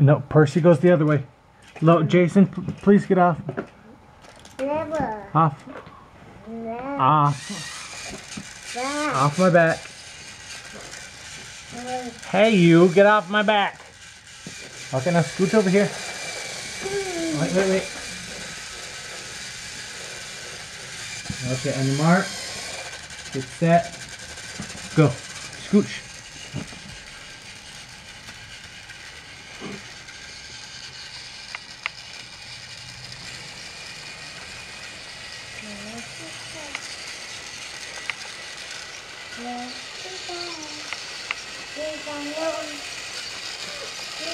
No, Percy goes the other way. Lo, Jason, please get off. Never. Off. Never. Off. Off my back. Hey, you, get off my back. Okay, now scooch over here. Wait, wait, wait. Okay, on your mark. Get set. Go. Scooch. 没了世界，没了期待。对方有，有，